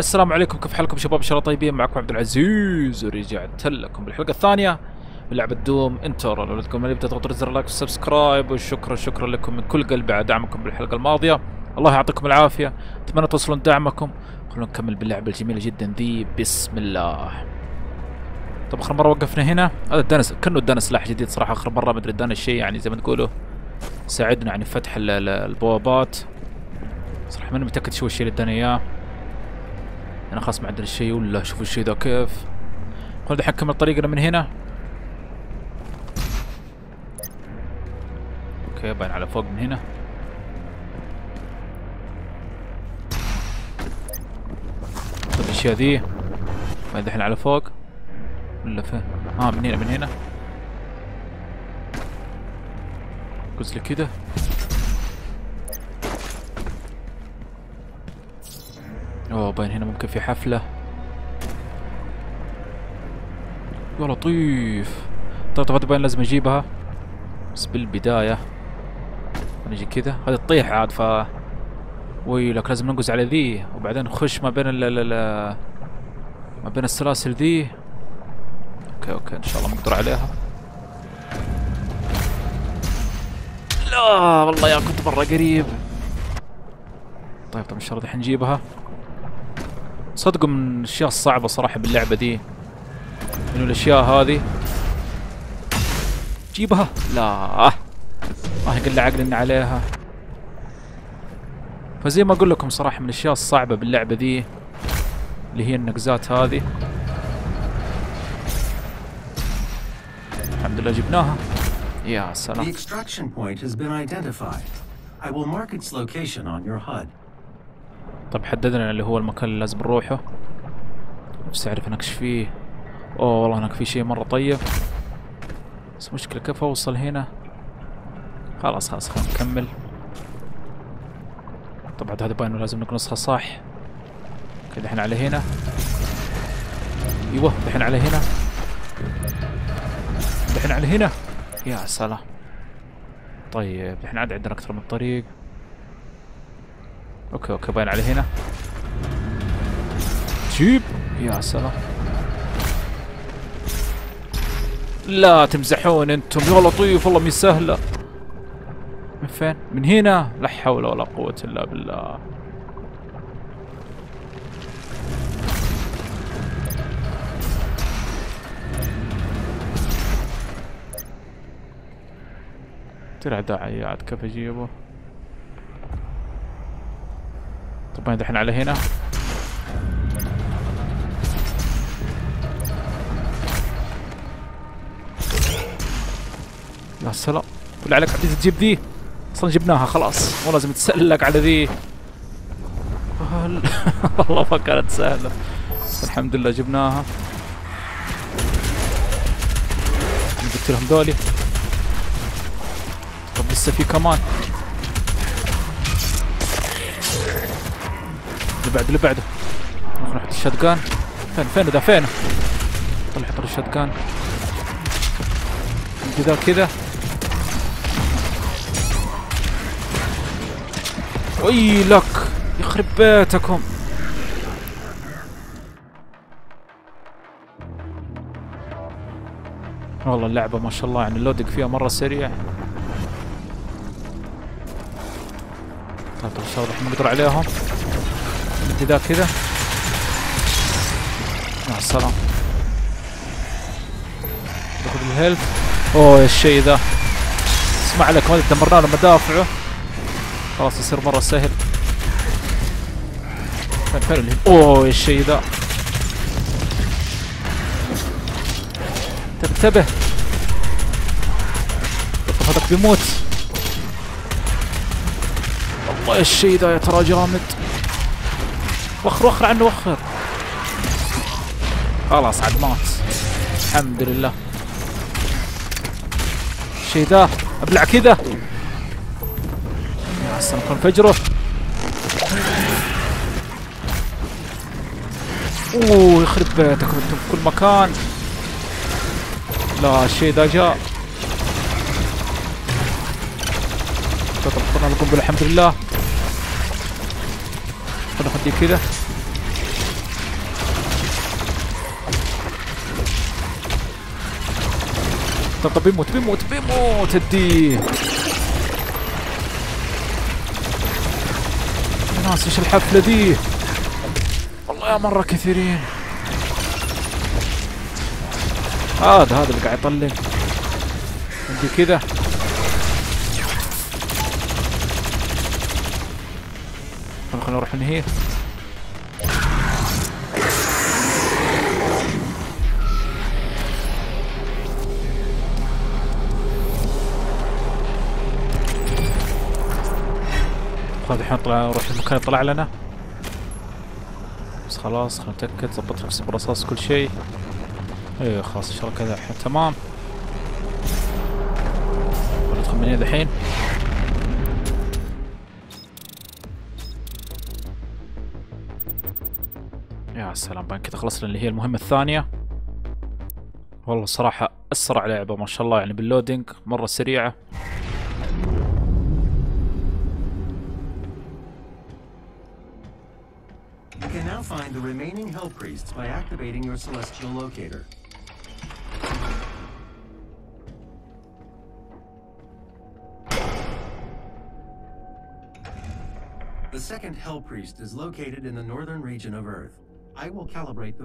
السلام عليكم كيف حالكم شباب؟ إن شاء الله طيبين. معكم عبد العزيز ورجعت لكم بالحلقة الثانية من لعبة DOOM Eternal لو لكم اللي تضغطوا زر like و subscribe. وشكرا شكرا لكم من كل قلب على دعمكم بالحلقة الماضية. الله يعطيكم العافية. أتمنى توصلون دعمكم. خلونا نكمل باللعبه الجميله جدا ذي. بسم الله. طب آخر مرة وقفنا هنا. هذا ادانا كأنه ادانا سلاح جديد صراحة. آخر مرة ما أدري ادانا شيء يعني زي ما تقولوا ساعدنا يعني فتح ال- ال- البوابات. صراحة ماني متأكد شو الشيء اللي ادانا إياه. أنا خلاص ما عندنا شيء ولا شوفوا الشيء ذا كيف. خلنا دحين نكمل طريقنا من هنا. okay باين على فوق من هنا. طيب الاشياء ذي؟ باين دحين على فوق. ولا فين؟ آه من هنا من هنا. قلت لي كده. أوه باين هنا ممكن في حفلة. يا لطيف. طيب هذا باين لازم أجيبها. بس بالبداية نجي كذا. هذه تطيح عاد ف ويلك لازم ننقز على ذي. وبعدين نخش ما بين ال ال ما بين السلاسل ذي. أوكي أوكي إن شاء الله نقدر عليها. لا والله يا كنت مرة قريب. طيب طب إن شاء الله الحين نجيبها. صدقوا من الأشياء الصعبة صراحة باللعبة دي. انه الأشياء هذه. جيبها. لا. ما هي قل عقل إن عليها. فزي ما أقول لكم صراحة من الأشياء الصعبة باللعبة دي اللي هي النقزات هذه. الحمد لله جبناها. يا The سلام extraction point has been identified. I will mark its location on your HUD. طب حددنا اللي هو المكان اللي لازم نروحه. بس أعرف إيش فيه. أوه والله هناك في شيء مرة طيب. بس مشكلة كيف أوصل هنا؟ خلاص خلاص خلينا نكمل. طبعا هذا باين لازم نقنصها صح كذا الحين على هنا. أيوه الحين على هنا. الحين على هنا. يا سلام. طيب الحين عاد عندنا أكثر من طريق. okay okay باين على هنا. جيب. يا سلام. لا تمزحون أنتم يا لطيف والله مي سهلة. من فين؟ من هنا؟ لا حول ولا قوة إلا بالله. ترى داعي عاد كيف أجيبه؟ طبعا دحين على هنا. يا سلام. بالله عليك عبيد تجيب ذي أصلا جبناها خلاص. مو لازم تسلق على ذي والله ما كانت سهلة. الحمد لله جبناها. جبت لهم ذولي. طب لسه في كمان. اللي بعده اللي بعده نروح نحط الشتقان فين فين ذا فين؟ طلع حط الشتقان كذا. كذا ويلك يخرب بيتكم. والله اللعبة ما شاء الله يعني اللودق فيها مرة سريع. طيب ان شاء الله نقدر عليهم. ذا كذا مع السلامة. ناخذ ال health. أوه الشيء ذا اسمع عليك ما دمرنا له مدافعه خلاص يصير مرة سهل. فين فين اوه الشيء ذا انتبه هذاك بيموت. والله الشيء ذا يا ترى جامد وخر وخر عنه وخر خلاص عاد مات. الحمد لله. الشيء ذا ابلع كذا يا كان فجره أوه يخرب بيتك أنتم في كل مكان. لا الشيء ذا جاء. طبعا القنبله الحمد لله. ناخد دي كده. طب بيموت بيموت بيموت الدي يا ناس إيش الحفلة دي. والله يا مرة كثيرين. هذا هذا اللي قاعد يطلع. عندي كذا خلينا نروح ننهيه خلاص الحين طلع نروح المكان طلع لنا. بس خلاص خلينا نتأكد ظبط نفسي بالرصاص كل شيء. إيه خلاص الله كذا الحين تمام. ندخل من هنا الحين؟ طبعا كذا خلصنا اللي هي المهمة الثانية. والله صراحة أسرع لعبة ما شاء الله يعني باللودينج مرة سريعة. The second Hell Priest is located in the northern region of Earth. I will calibrate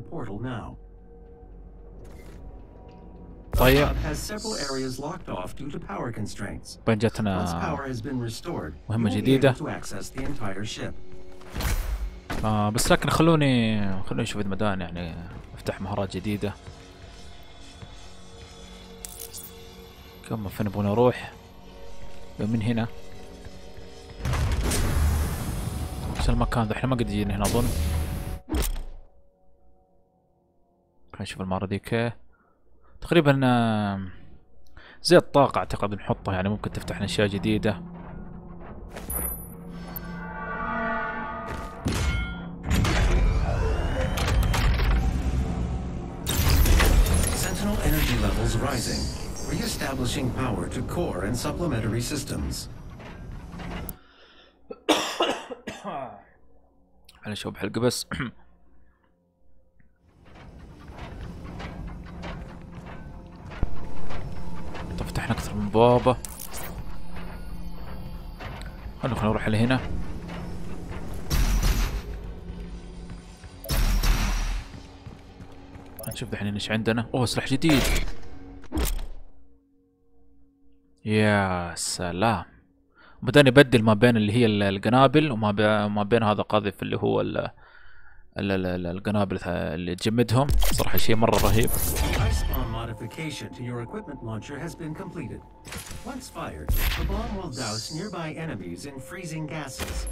طيب بنجتنا مهمة جديدة آه بس لكن خلوني خلوني أشوف المدان يعني. أفتح مهارات جديدة. كم فين نبغى نروح من هنا. بس المكان ذا؟ إحنا ما قد جينا هنا أظن. خلينا نشوف المرة ذيك تقريبا آه، زي الطاقة أعتقد نحطها يعني ممكن تفتح لنا أشياء جديدة. Sentinel energy levels rising, re-establishing power to core and supplementary systems. على نشوف بحلقة بس. فتحنا أكثر من بابا. خلنا خلنا نروح لهنا. نشوف دحين إيش عندنا. أوه سلاح جديد. يا سلام. بدأنا يبدل ما بين اللي هي ال- القنابل وما بي- ما بين هذا قاذف اللي هو القنابل اللي تجمدهم صراحة شيء مرة رهيب modification to your equipment launcher has been completed. Once fired, the bomb will douse nearby enemies in freezing gases.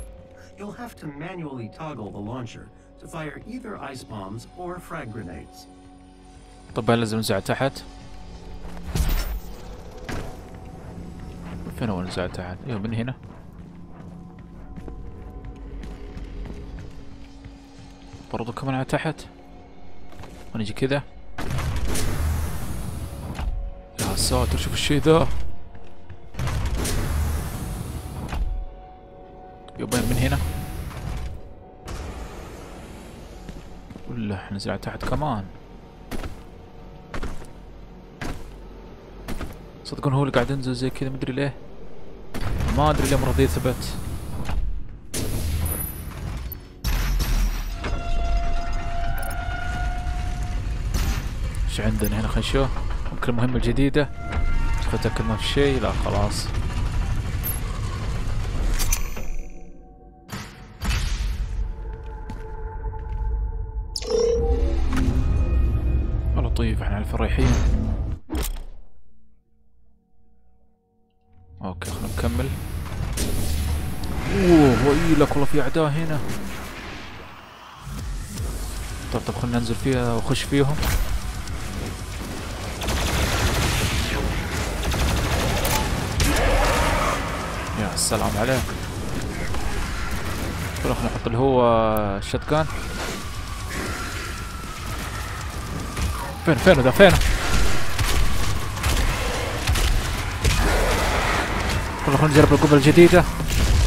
You'll have to manually toggle the launcher to fire either ice bombs or frag grenades. طبعا لازم ننزع تحت فين هو ننزع تحت؟ أيوه من هنا برضو كمان على تحت. ونجي كذا. يا ساتر شوف الشي ذا. يبين من هنا. ولا ننزل على تحت كمان. صدقون هو اللي قاعد ينزل زي كذا مدري ليه. ما أدري ليه مرضي يثبت إيش عندنا هنا خلينا نشوف. ممكن المهمة الجديدة. اتاكد ما في شيء. لا خلاص. لطيف إحنا على الفريحين. أوكي خلينا نكمل. اوه ويلك والله في أعداء هنا. طب طب خلينا ننزل فيها وخش فيهم. يا سلام عليك خلينا نحط اللي هو الشتقان فين فين ذا فين؟ خلينا نجرب القبة الجديدة.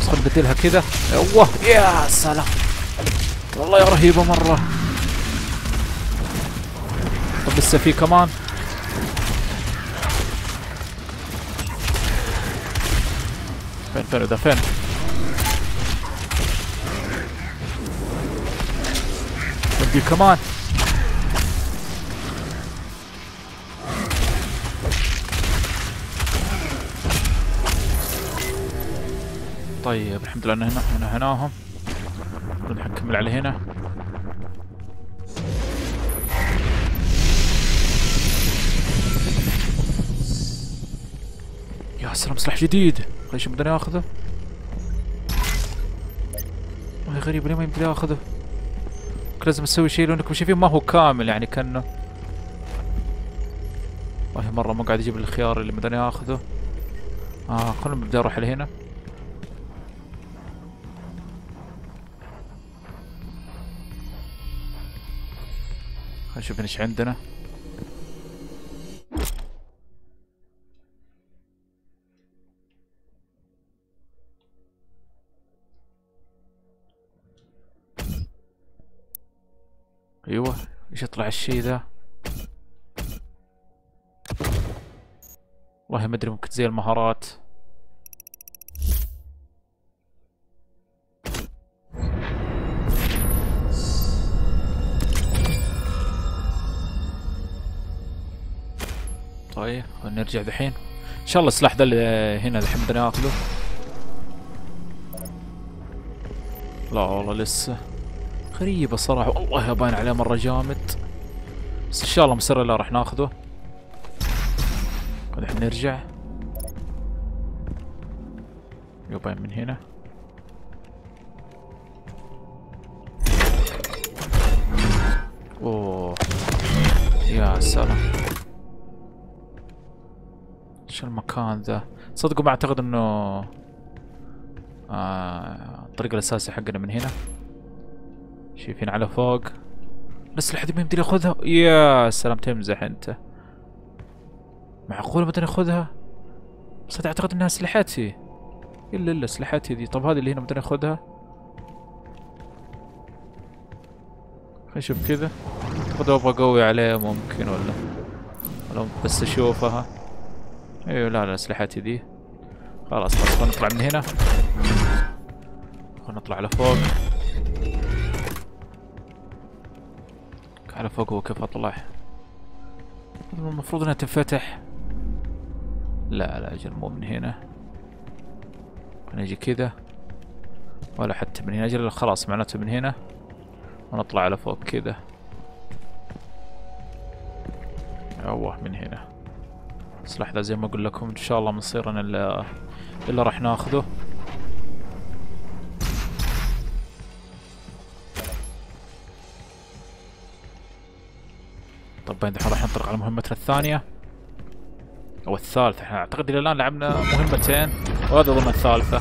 بس خلينا نبدلها كذا. اوه يا سلام. والله يا رهيبة مرة. طب لسه في كمان؟ فين فين ذا فين بدي كمان طيب الحمد لله إن هنا هنا هناهم. نروح نكمل على هنا. يا سلام سلاح جديد. شو بدنا ناخذه؟ والله غريب ليه ما يمدي اخذه لازم أسوي شيء لانكم شايفين ما هو كامل يعني كأنه. والله مرة ما قاعد يجيب الخيار اللي بدنا اخذه آه خلنا نبدا أروح لهنا. نشوف إيش عندنا. أيوه. إيش يطلع الشي ذا؟ والله ما أدري ممكن زي المهارات. طيب نرجع دحين. إن شاء الله السلاح ذا اللي هنا الحين بدنا ناخذه. لا والله لسه. غريبة صراحة والله باين عليه مرة جامد. بس إن شاء الله مصر لا راح ناخذه. الحين نرجع. يبين من هنا. أوه. يا سلام. إيش المكان ذا؟ صدقوا ما أعتقد إنه آه الطريق الأساسي حقنا من هنا. شايفين على فوق. الاسلحه دي ما يمدي ياخذها يا سلام تمزح أنت. معقول ما ناخذها؟ بس أنا أعتقد إنها اسلحتي إلا إلا اسلحتي دي طب هذه اللي هنا بدنا ناخذها؟ خلينا نشوف كذا. اعتقد أبغى اقوي عليه ممكن ولا؟ ولا بس أشوفها. أيوه لا لا اسلحتي دي خلاص خلاص نطلع من هنا. خلينا نطلع لفوق على فوق هو كيف اطلع المفروض إنها تنفتح. لا لا أجل مو من هنا. نجي كذا. ولا حتى من هنا. أجل خلاص معناته من هنا. ونطلع على فوق كذا. أوه من هنا. السلاح ذا زي ما أقول لكم إن شاء الله مصيرنا إلا إلا راح ناخذه. طب الحين راح ننطلق على مهمتنا الثانية. أو الثالثة. إحنا أعتقد إلى الآن لعبنا مهمتين. وهذا ضمن الثالثة.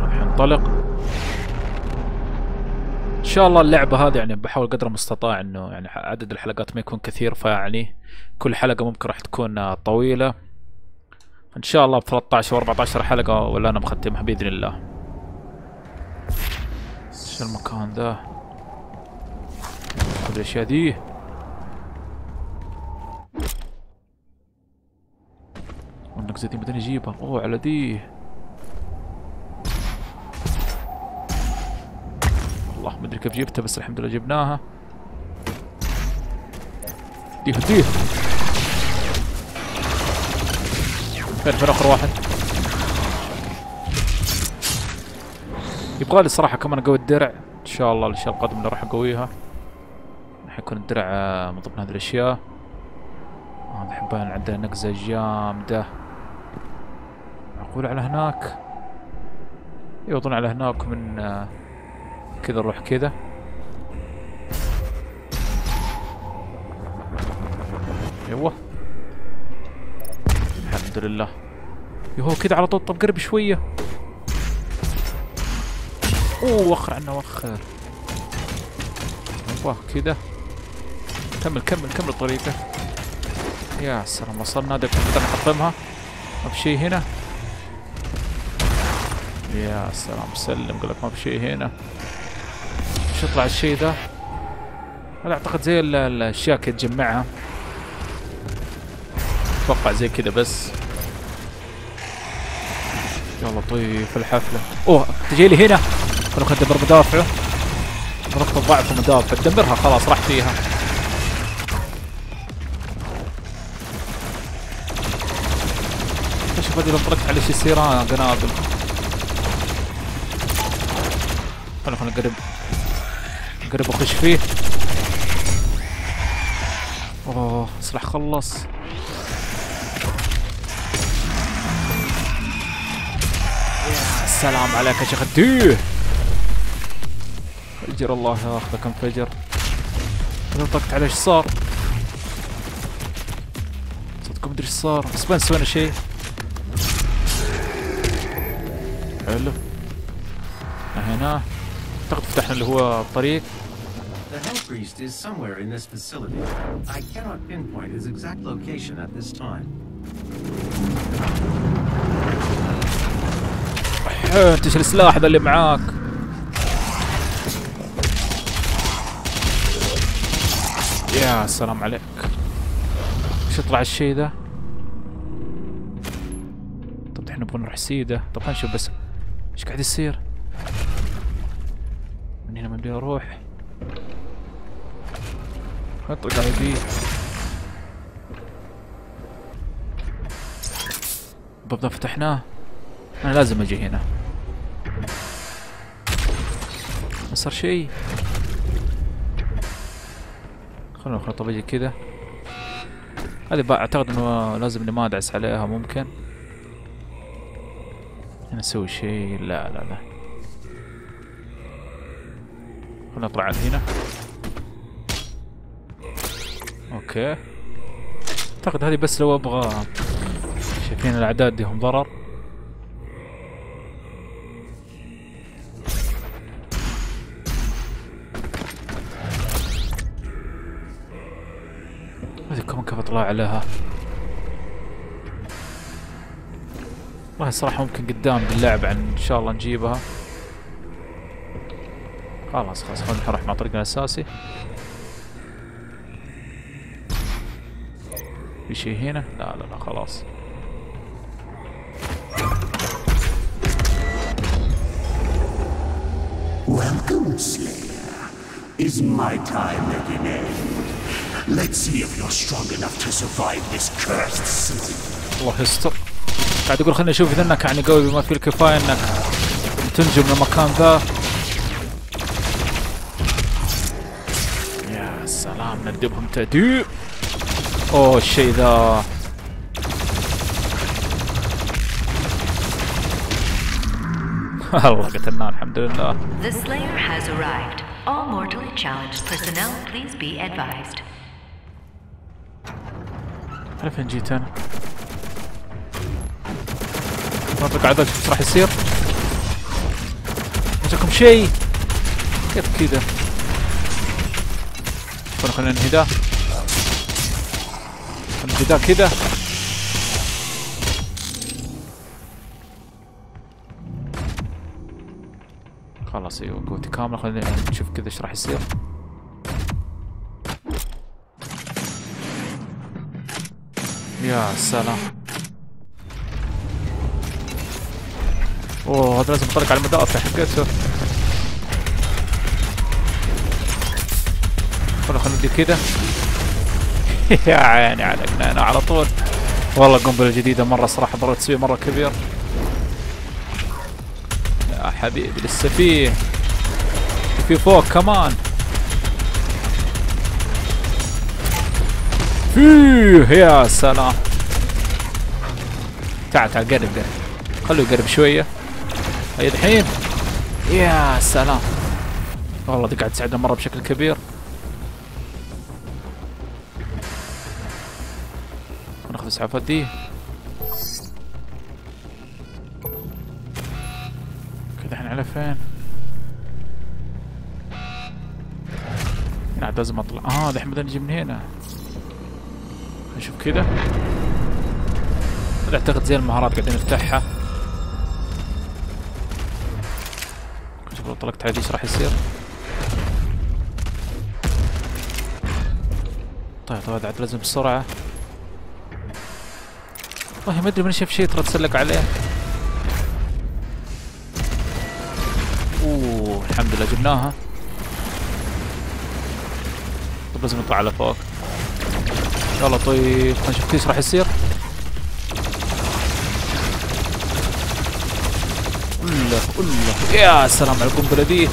راح ننطلق. إن شاء الله اللعبة هذه يعني بحاول قدر المستطاع إنه يعني عدد الحلقات ما يكون كثير فيعني كل حلقة ممكن راح تكون طويلة. إن شاء الله ب 13 و 14 حلقة ولا أنا مختمها بإذن الله. إيش المكان ذا الأشياء دي. والنقزة دي بدنا نجيبها. أوه على دي. والله ما أدري كيف جبتها بس الحمد لله جبناها. ديه ديه فين فين أخر واحد؟ يبغى لي صراحة كمان أقوي الدرع. إن شاء الله الأشياء القادمة اللي راح أقويها. راح يكون الدرع آه، من ضمن هذه الأشياء. هذا حبان عندنا نقزة جامدة. معقول على هناك. يوضون على هناك من آه، كذا نروح كذا. أيوه. الحمد لله. يهو كذا على طول طب قرب شوية. أوه وخر عنا وخر. أيوه كذا كمل كمل كمل طريقك يا سلام وصلنا. هذا نقدر نحطمها ما بشي هنا. يا سلام سلم قلت ما بشي هنا. إيش يطلع الشيء ذا؟ هذا أعتقد زي ال- الأشياء كي تجمعها. أتوقع زي كذا بس. يلا طيف الحفلة. أوه تجي لي هنا. خلونا ندمر مدافعه نقطة ضعف مدافع تدمرها خلاص راح فيها. شوف هذه لو على شي يصير. آه قنابل. خلنا خلنا نقرب. نقرب اخش فيه. أوه سلاح خلص. سلام عليك يا شيخ الديه فجر الله ياخذك انفجر لو طقت عليه إيش صار؟ صدقكم مدري إيش صار؟ بس ما سوينا شيء. حلو. هنا. أعتقد فتحنا اللي هو الطريق. The Hell Priest is somewhere in this facility. I cannot pinpoint his exact location at this time. انتش السلاح ذا اللي معاك؟ يا سلام عليك. إيش يطلع الشيء ذا؟ طب إحنا نبغى نروح سيده طب خلينا نشوف بس إيش قاعد يصير. من هنا ما بدي أروح اطلق على دي الباب ده فتحناه أنا لازم أجي هنا. ما صار شيء. خلونا طب أجي كذا هذه أعتقد إنه لازم اني ما ادعس عليها ممكن. هنا أسوي شيء. لا لا لا. خلنا نطلع على هنا. أوكي. أعتقد هذه بس لو أبغى. شايفين الأعداد دي هم ضرر. اطلع عليها. والله الصراحة ممكن قدام باللعب عن إن شاء الله نجيبها. خلاص خلاص خلينا نروح مع طريقنا الأساسي. في شيء هنا؟ لا لا لا خلاص. Welcome, Slayer. Is my time at an end? Let's see if you're strong enough to survive this cursed city. الله يستر قاعد يقول خليني اشوف اذا انك يعني قوي بما فيه الكفايه انك تنجو من المكان ذا يا سلام ندبهم تأديب اوه الشيء ذا الله قتلناه الحمد لله The Slayer has arrived. All mortally challenged personnel, please be advised. على فين جيت أنا؟ منطقة عدد إيش راح يصير؟ جاكم شيء كيف كذا؟ خلينا ننهي ذا ننهي ذا كذا خلاص أيوه قوتي كاملة خلينا نشوف كذا إيش راح يصير يا سلام. أوه هذا لازم ينطلق على المدافع. حقته خلنا خلنا كذا. يا عيني على جنانا على طول. والله قنبلة جديدة مرة صراحة ضرر تسويق مرة كبير. يا حبيبي لسه فيه في فوق كمان. يا سلام. تعال تعال قرب قرب. خلوه يقرب شوية. هيا الحين. يا سلام. والله دي قاعد تساعدنا مرة بشكل كبير. ناخذ الاسعافات دي كذا إحنا على فين؟ عاد لازم أطلع. آه الحين بدنا نجي من هنا. نشوف كذا. اعتقد زي المهارات قاعدين نفتحها. شوف لو طلقت دي إيش راح يصير؟ طيب طيب عاد لازم بسرعة. والله ما أدري من شاف شيء ترى تسلق عليه. أوه الحمد لله جبناها. طب لازم نطلع على فوق. يلا طيب خلينا نشوف كيس راح يصير. الله الله يا سلام على القنبلة دي.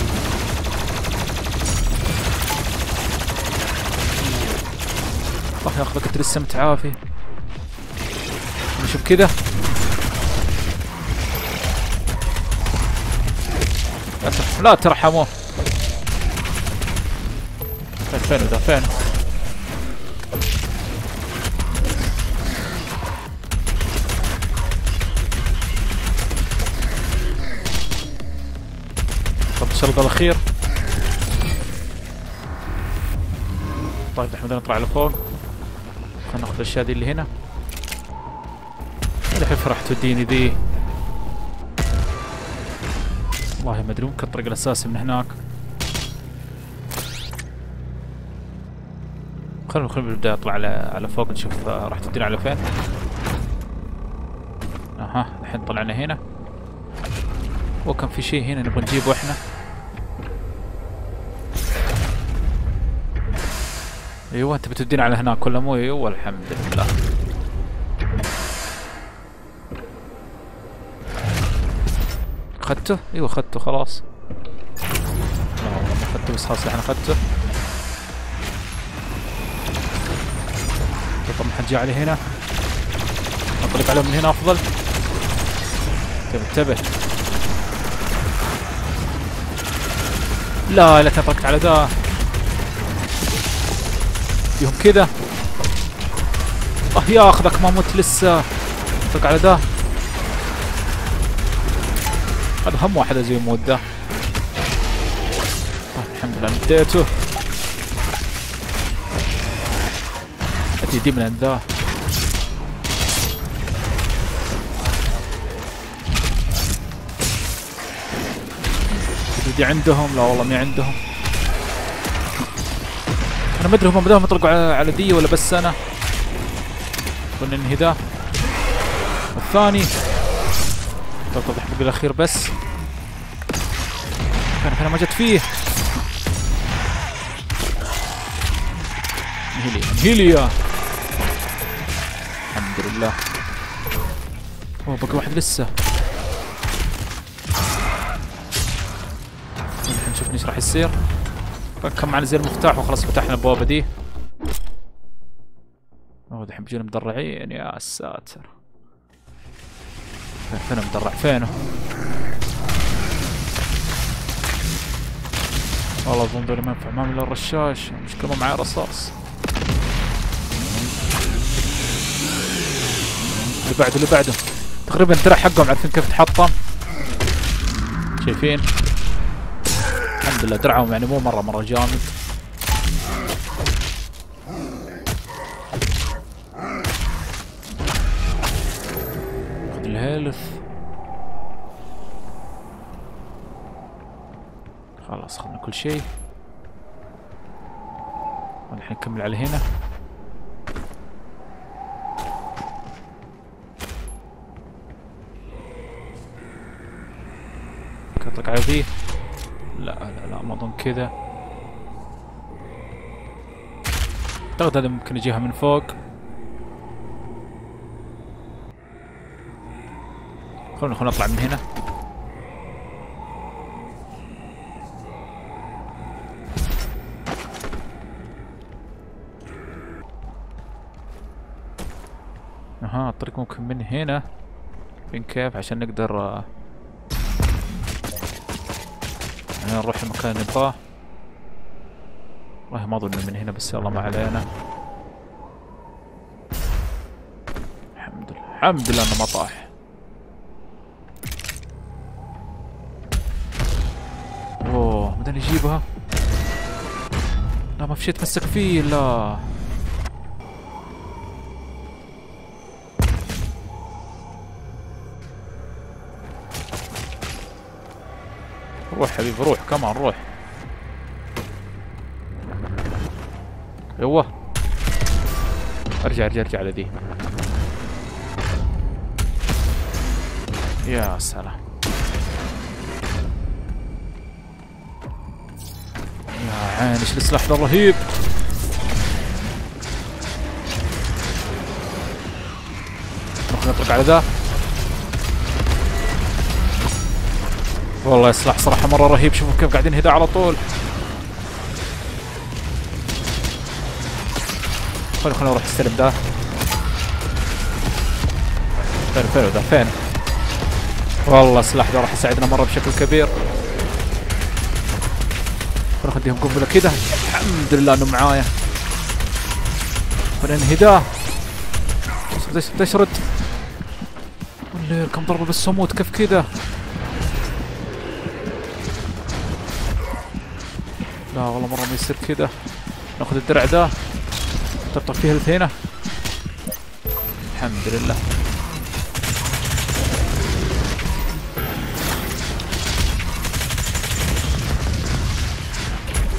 الله ياخذك لسه متعافي. نشوف كذا لا تر- لا ترحموه. فين ذا فين؟ الشرط الأخير. طيب إحنا بدنا نطلع لفوق خلينا ناخذ الأشياء دي اللي هنا. الحين راح توديني ذي؟ والله ما أدري ممكن الطريق الأساسي من هناك. خلينا خلينا بالبداية اطلع على على فوق نشوف آه، راح تودينا على فين. أها الحين طلعنا هنا. وكان في شيء هنا نبغى نجيبه إحنا. أيوه أنت بتودينا على هناك ولا مو؟ أيوه الحمد لله. اخذته؟ أيوه اخذته خلاص. لا والله ما اخذته بس خلاص الحين اخذته طب حد علي هنا. انطلق عليهم من هنا أفضل. انتبه انتبه. لا لا تطرقت على ذا. يوم كذا. آه ياخذك ما مت لسه. طق على ذا هذا هم واحد زي يموت ذا طيب الحمد لله نديته اتي من عند ذا دي عندهم؟ لا والله ما عندهم. أنا ما ادري هم بدهم يطلقوا على دي ولا بس أنا. قلنا ننهي ذا والثاني طب الحلقة الاخير بس. كان أنا ما جت فيه. انهيليا انهيليا الحمد لله. اوه بقى واحد لسه. الحين نشوف إيش راح يصير كم معنا زي المفتاح وخلاص فتحنا البوابة دي. أوه دحين بيجونا مدرعين يا ساتر. فين فين مدرع فينه والله أظن دول ما ينفع معهم الا الرشاش. مشكلة معي رصاص اللي بعده اللي بعده. تقريبا الدرع حقهم عارفين كيف تحطم شايفين؟ الحمد لله. درعهم يعني مو مرة مرة جامد. خذ الهيلث. خلاص اخذنا كل شيء. الحين نكمل على هنا. على ذي لا لا لا ما أظن كذا. أعتقد هذا ممكن يجيها من فوق. خلونا خلونا نطلع من هنا. أها الطريق ممكن من هنا. من كيف؟ عشان نقدر يعني نروح المكان اللي نبغاه والله ما أظن من هنا بس يلا ما علينا. الحمد لله الحمد لله إنه ما طاح. أوه بدنا نجيبها لا ما في شيء يتمسك فيه لا روح حبيبي روح كمان روح. أيوه ارجع ارجع ارجع على ذي يا سلام. يا عين إيش السلاح ذا رهيب. نروح نطلق على ذا. والله السلاح صراحة مرة رهيب. شوفوا كيف قاعدين هدا على طول. خلينا خلينا نروح استلم ذا فين فين ذا فين؟ والله السلاح ذا راح يساعدنا مرة بشكل كبير. خلينا نديهم قنبلة كذا الحمد لله انه معايا. وننهداه ليش تشرد كم ضربة بالصمود. كيف كذا والله مرة ما يصير كذا. ناخذ الدرع ذا. طرطق فيه هنا الحمد لله.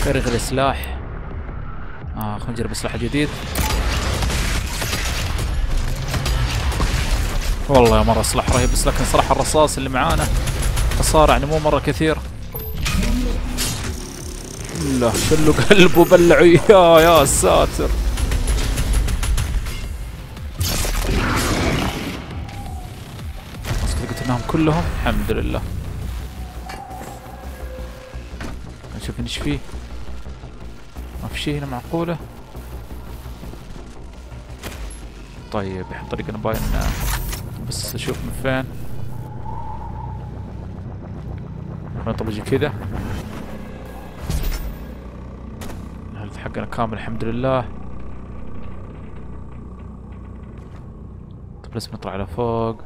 فرغ السلاح آه خلينا نجرب سلاح جديد. والله يا مرة سلاح رهيب بس لكن صراحة الرصاص اللي معانا خسارة يعني مو مرة كثير. لا شلوا قلبه بلعوا اياه يا ساتر. قتلناهم كلهم؟ الحمد لله. نشوف إيش فيه. ما في شيء هنا معقولة؟ طيب طريقة باين بس أشوف من فين. يجي كذا؟ حقنا كامل الحمد لله. طب لازم نطلع على فوق.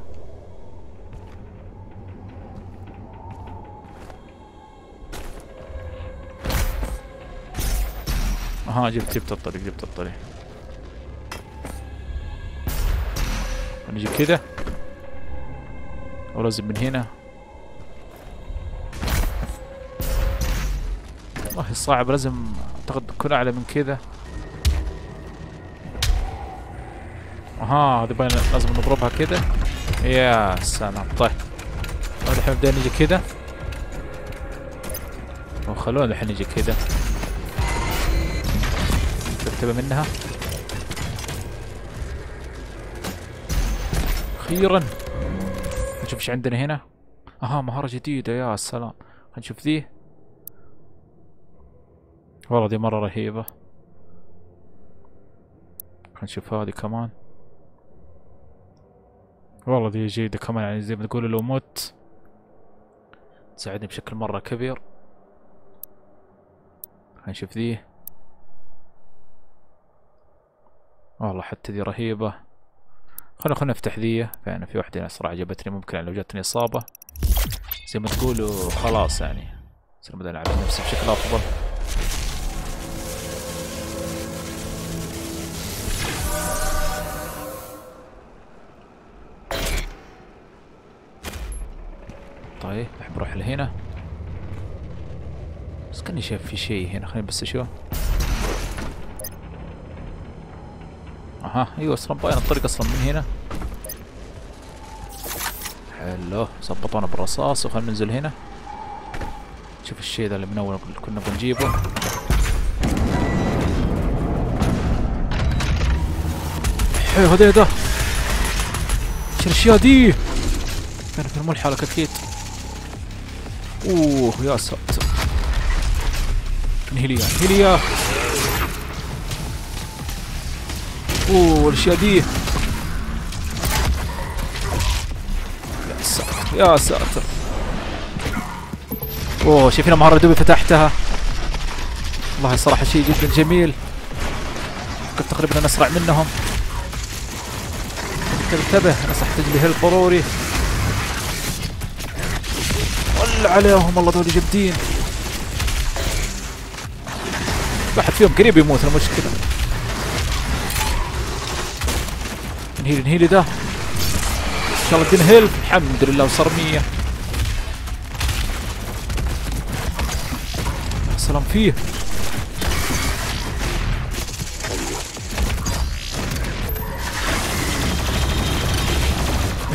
أها جبت جبت الطريق جبت الطريق. نجي كذا ولازم من هنا. والله صعب لازم تكون أعلى من كذا. أها هذه باين لازم نضربها كذا. يا سلام. طيب. الحين بدينا نجي كذا. وخلونا الحين نجي كذا. ترتبه منها. أخيرا. نشوف إيش عندنا هنا. أها مهارة جديدة يا سلام. نشوف ذي. والله دي مرة رهيبة. خلينا نشوف هذه كمان. والله دي جيدة كمان يعني زي ما تقول لو مت تساعدني بشكل مرة كبير. خلينا نشوف ذي والله حتى ذي رهيبة. خلنا خلنا نفتح ذي فعلا في واحدة صراحة عجبتني ممكن لو جاتني إصابة. زي ما تقولوا خلاص يعني بدنا نلعب نفسي بشكل أفضل. شايف في شيء هنا. خليني بس أشوف أها أيوه أصلا باين الطريق أصلا من هنا. حلو. زبطونا بالرصاص وخلينا ننزل هنا. شوف الشيء ذا اللي من أول كنا بنجيبه. حلو هذا ده إيش الأشياء دي؟ كان في الملحق أكيد أوه يا ساتر. انهيليا انهيليا أوه الأشياء دي. يا ساتر يا ساتر. أوه شايفين المهارة دوبي فتحتها. والله صراحة شيء جدا جميل. كنت تقريبا أنا أسرع منهم. انتبه أنا سأحتاج لي هيلب ضروري. ولع عليهم والله دول جامدين. واحد فيهم قريب يموت المشكلة. انهيلي انهيلي ده. ان شاء الله تنهيل. الحمد لله وصار 100 سلام فيه.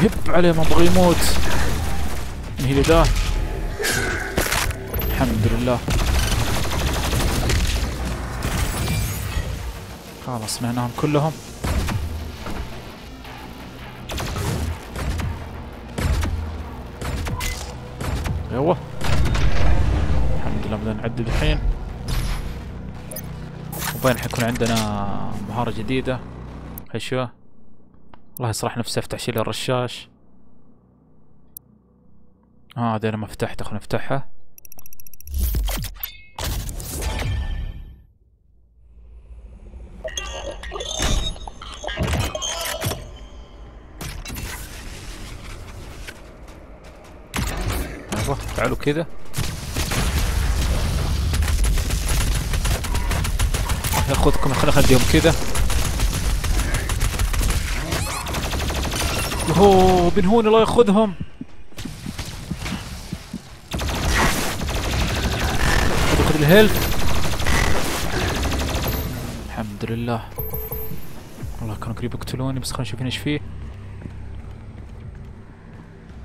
هب عليه ما أبغى يموت. انهيلي ده. الحمد لله. خلاص نهناهم كلهم. أيوه الحمد لله بدنا نعدي الحين. وبين حيكون عندنا مهارة جديدة. ايشو الله يصلح نفسي افتح شيل الرشاش آه هذه أنا ما فتحتها خلينا نفتحها. كذا ياخذكم خلينا نخليهم كذا اوه بنهون الله ياخذهم. خذ الهيلث. الحمد لله. والله كانوا قريب يقتلوني بس خلينا نشوف إيش فيه.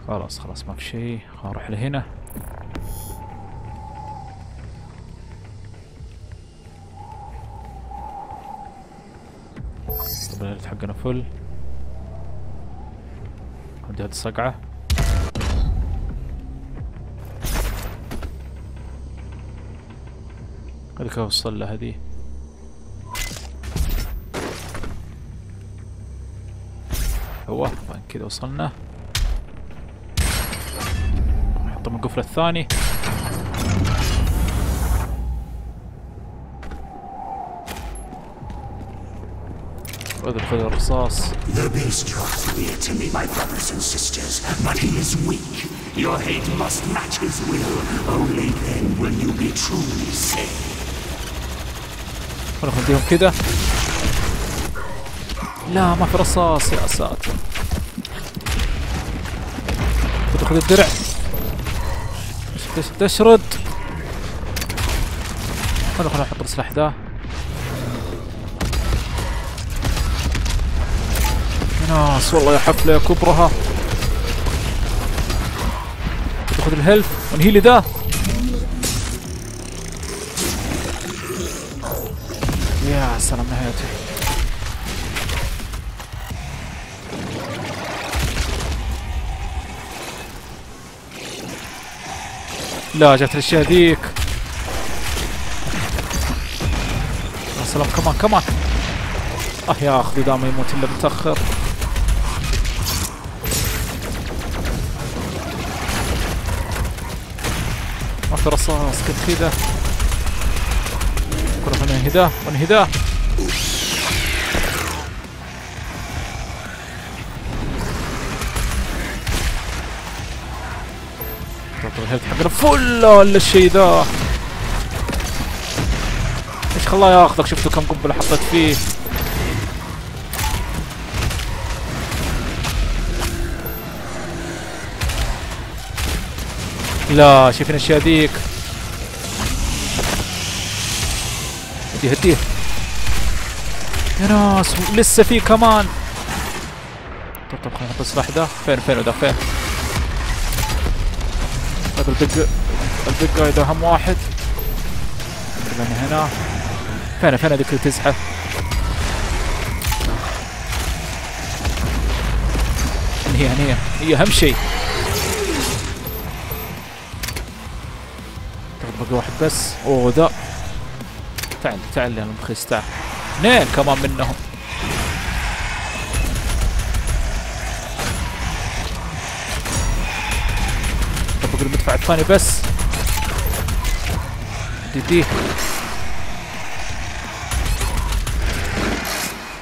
خلاص خلاص ما في شيء. خلينا نروح لهنا. حقنا فل عندي هذه الصقعة. خليك اوصل له هذه؟ هو كذا وصلنا. نحط من القفل الثاني. خذ خذ الرصاص The beast draws near to me, my brothers and sisters, but he is weak. Your hate must match his will. Only then will you be truly safe. خلنا نخليهم كذا لا ما في رصاص يا ساتر خذ الدرع تش- تشرد خلنا خلنا نحط السلاح ذا ناس والله يا حفلة يا كبرها. خذ الهيلث. ونهيلي ذا يا سلام نهايته لا جت الأشياء ذيك يا سلام كمان كمان أه يا أخي دام يموت إلا متأخر. في رصاص كذا كنا ننهداه ونهداه طب ال health حقنا فل ولا الشيء ذا إيش خلاه ياخذك شفتوا كم قنبله حطيت فيه. لا شايفين الأشياء ذيك هديه هديه يا ناس لسه في كمان. طب طب خلينا نحط السلاح ذا فين فين ذا فين؟ هذا البق البق جاي ذا اهم واحد. من هنا. فين فين هذيك اللي تزحف هي هي هي أهم شيء. واحد بس اوه ذا تعال تعال يا المخيس تعال اثنين كمان منهم. طبق المدفع الثاني بس. دي دي.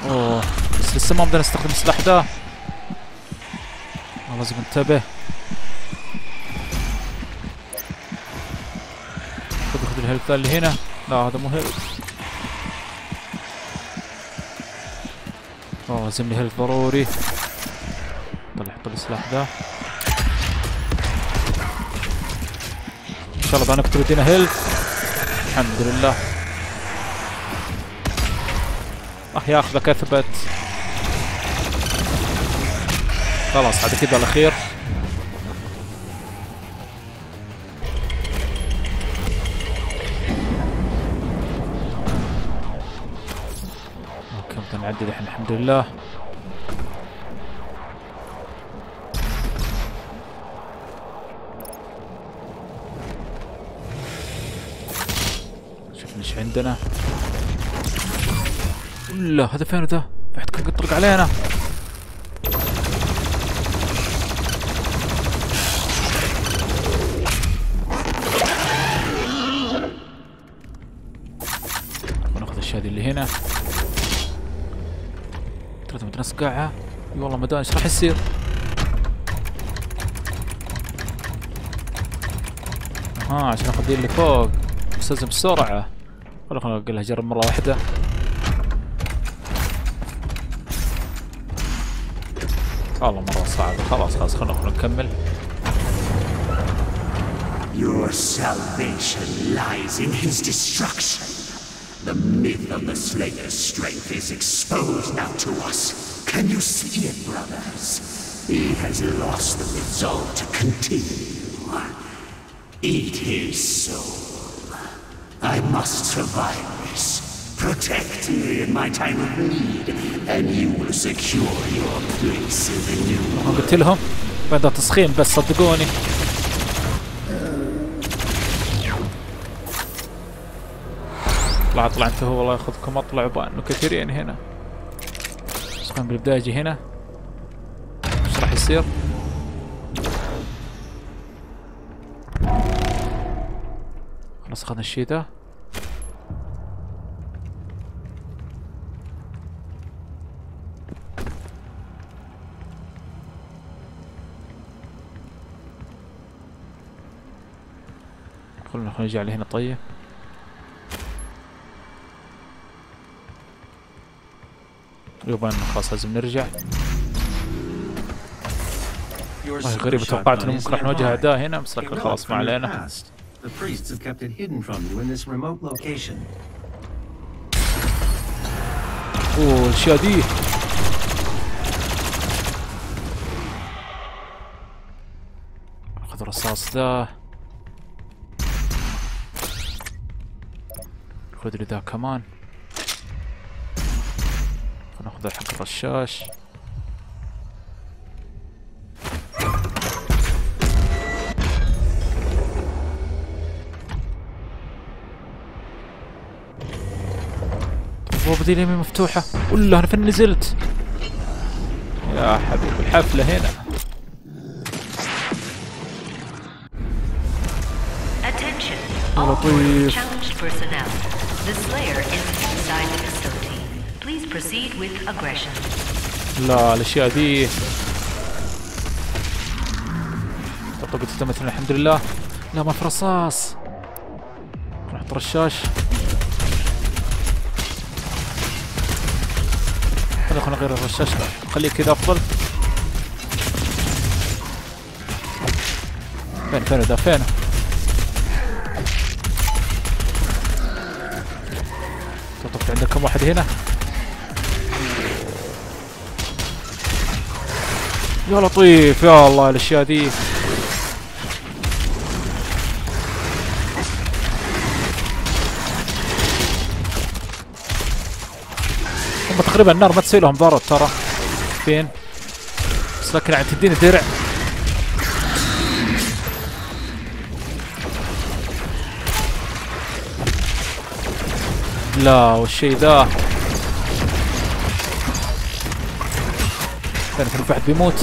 أوه بس لسه ما بدنا نستخدم السلاح والله لازم انتبه ال health اللي هنا لا هذا مو health اوه لازم لي ضروري طلع حط السلاح ذا ان شاء الله بعد نقتل يدينا health الحمد لله آه ياخذك اثبت خلاص هذا كذا الاخير الحمد لله. شوف إيش عندنا. لا هذا فين ذا؟ في احد كان يطرق علينا. وناخذ الاشياء هذه اللي هنا. ترى متنسقعها إي والله مدان إيش راح يصير؟ ها عشان آخذ اللي فوق بس لازم بسرعة ولا خلينا اقولها اجرب مرة واحدة والله مرة صعبة خلاص خلاص نروح نكمل Your salvation lies in his destruction. The myth of the Slayer's strength is exposed now to us. Can you see it, brothers? He has lost the resolve to continue. Eat his soul. I must survive this. Protect me in my time of need, and you will secure your place in the new ما قلت لهم بعد تسخين بس صدقوني طلع طلع انت هو والله ياخذكم اطلع بانه كثيرين هنا كان بالبداية أجي هنا. إيش راح يصير؟ خلاص أخذنا الشي ذا خلونا نرجع لهنا. طيب. يبغى خلاص لازم نرجع والله غريبة توقعت إنه ممكن راح نواجه. اعداء هنا بس لكن خلاص ما علينا past. The priests have kept it hidden from you in this remote location. أوه الأشياء دي أخذ الرصاص ذا خذ لي ذا كمان ناخذ حق الرشاش. البوابة دي اليمين مفتوحة. ولا أنا فين نزلت يا حبيبي الحفلة هنا. يا لطيف لا الأشياء دي. طبقت التمثل الحمد لله لا ما في رصاص. نحط رشاش خلينا خلينا نغير الرشاش. خليه كذا أفضل. فين فين ده فين؟ طب كم واحد هنا؟ يا لطيف يا الله الأشياء دي. هم تقريبا النار ما تسوي لهم ضرر ترى. فين؟ بس لكن يعني تديني درع. لا والشيء ذا. فين في واحد بيموت.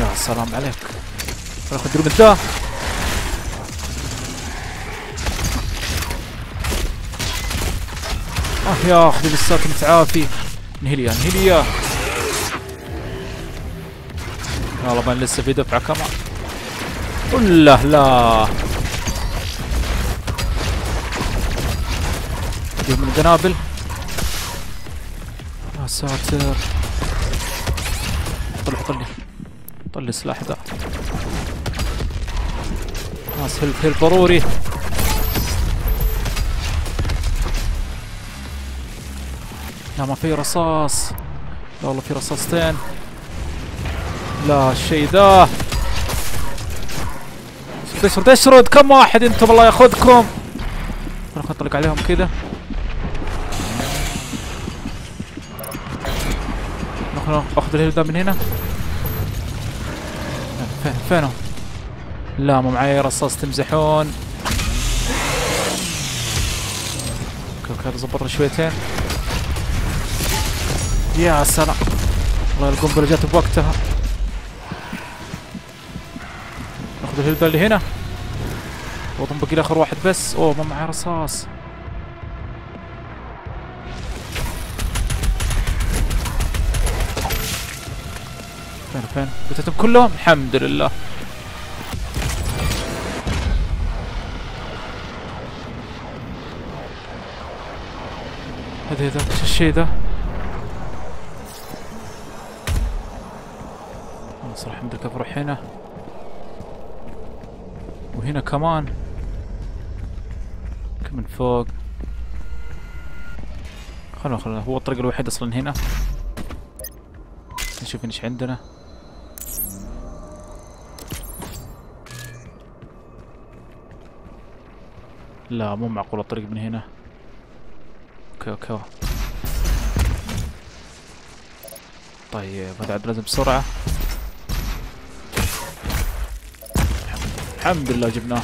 يا سلام عليك. ناخذ من ذا آه يا أخي لساك متعافي انهلي يا انهلي يا والله بان لسه في دفعة كمان. ولا لا. يوم من القنابل يا ساتر. طلع طلع. طلع السلاح ذا. ناس health health ضروري. لا ما في رصاص. لا والله في رصاصتين. لا الشيء ذا. اشرد اشرد كم واحد أنتم؟ الله ياخذكم. خلنا نطلق عليهم كذا. اخذ ال health ذا من هنا. فين فينهم لا مو معي رصاص تمزحون. okay okay ظبطنا شويتين. يا سلام. والله القنبلة جات بوقتها. ناخذ الهيل اللي هنا. وأظن باقي لي اخر واحد بس. أوه ما معي رصاص. فين؟ قتلتهم كلهم؟ الحمد لله. هذا هذا إيش الشيء ذا صراحة الحمد لله أروح هنا؟ وهنا كمان. كم من فوق؟ خلونا خلونا هو الطريق الوحيد أصلا هنا. نشوف إيش عندنا. لا مو معقول الطريق من هنا. okay okay. طيب هذا عاد لازم بسرعة. الحمد لله جبناه.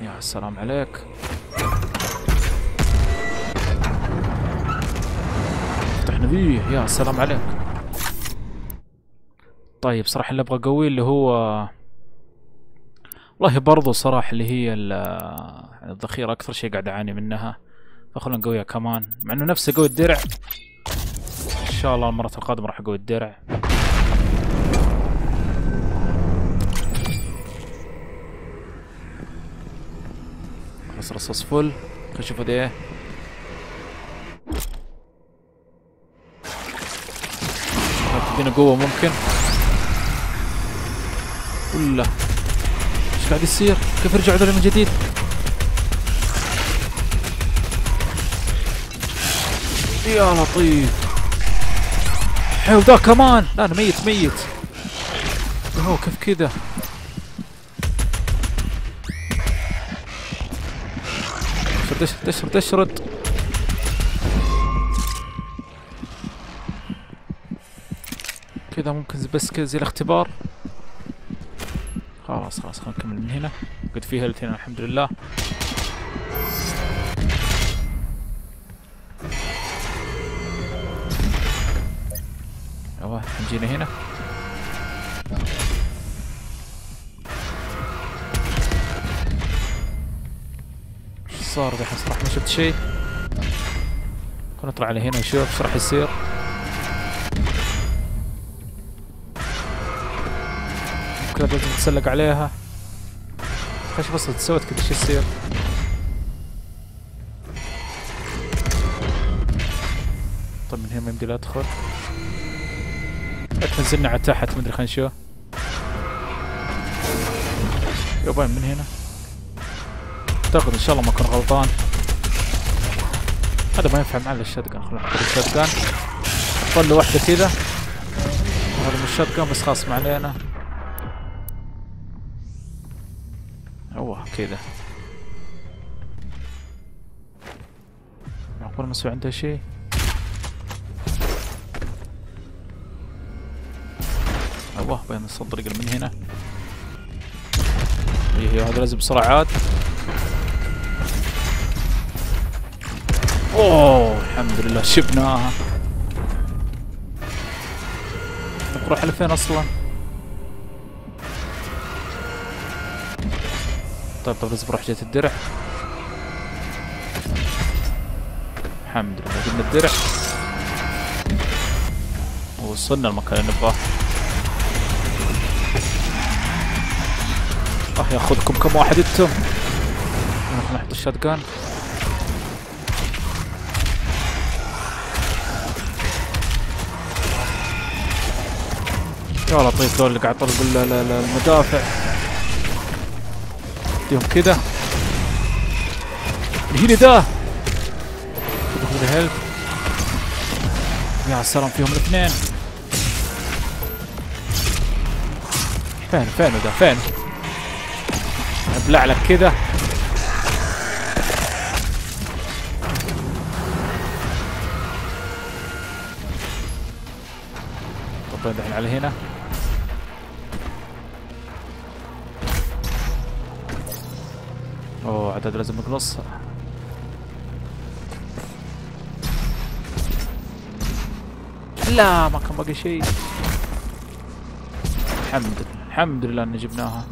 يا سلام عليك. فتحنا فيه يا سلام عليك. طيب صراحة اللي أبغى قوي اللي هو والله برضو صراحة اللي هي ال- الذخيرة أكثر شيء قاعد أعاني منها. فخلنا نقويها كمان. مع إنه نفسه قوي الدرع. إن شاء الله المرة القادمة راح أقوي الدرع. خلاص رصاص فل. خلينا نشوف هذا إيه. تدينا قوة ممكن؟ ولا؟ إيش قاعد يصير؟ كيف يرجعوا ذول من جديد؟ يا لطيف. حلو ذا كمان لا أنا ميت ميت. اوه كيف كذا؟ اشرد اشرد أشرد أشرد. كذا ممكن بس كذا زي الاختبار. خلاص خلاص خلينا نكمل من هنا. قد في هيلث هنا الحمد لله. أيوه نجينا هنا. صار ذحين صراحة ما شفت شيء. خلينا نطلع هنا نشوف إيش راح يصير. ممكن لازم عليها. خش بس تسوت كذا إيش يصير؟ طيب من هنا ما يمدي لا ادخل لا تنزلنا على تحت مدري خلينا نشوف. يابا من هنا؟ اعتقد إن شاء الله ما أكون غلطان. هذا ما ينفع معنا الشاتجان خلينا نحط الشاتجان نحط له واحدة كذا هذا مش شاتجان بس خاص ما علينا. اوه كذا. معقول ما أسوي عنده شيء؟ اوه بين الصدر من هنا. إيه هذا لازم بسرعة عاد. أوه الحمد لله شبناها. نروح على فين أصلا؟ طيب طيب أروح جهة الدرع. الحمد لله جبنا الدرع. ووصلنا المكان اللي نبغاه. آه ياخذكم كم واحد أنتم. نروح نحط الشاتجان. يا لطيف دول اللي قاعد يطلقوا ال- ال- ال- المدافع. اديهم كذا اللي هنا ده خذ الهيلث يا سلام فيهم الاثنين. فين فين ده؟ فين؟ أبلع لك كذا طب دحين على هنا. عدد لازم نقص لا ما كان باقي شيء. الحمد لله الحمد لله ان جبناها.